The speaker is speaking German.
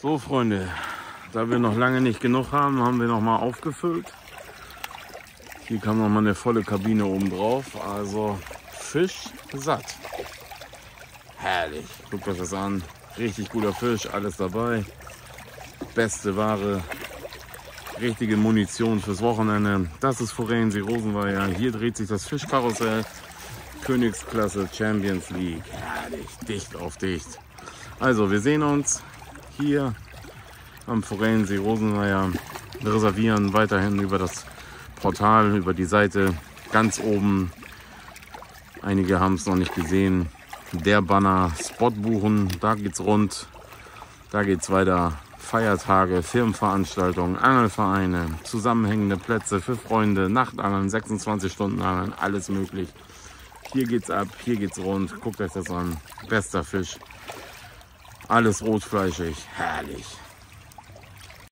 So Freunde, da wir noch lange nicht genug haben, haben wir noch mal aufgefüllt. Hier kam noch mal eine volle Kabine oben drauf. Also Fisch satt. Herrlich. Guckt euch das an. Richtig guter Fisch, alles dabei. Beste Ware. Richtige Munition fürs Wochenende. Das ist Forensee Rosenweiher. Hier dreht sich das Fischkarussell. Königsklasse Champions League. Herrlich. Dicht auf dicht. Also, wir sehen uns hier am Forellensee Rosenweiher. Reservieren weiterhin über das Portal, über die Seite ganz oben. Einige haben es noch nicht gesehen. Der Banner Spot buchen, da geht's rund. Da geht's weiter. Feiertage, Firmenveranstaltungen, Angelvereine, zusammenhängende Plätze für Freunde, Nachtangeln, 26 Stunden Angeln, alles möglich. Hier geht's ab, hier geht's rund. Guckt euch das an. Bester Fisch. Alles rotfleischig. Herrlich.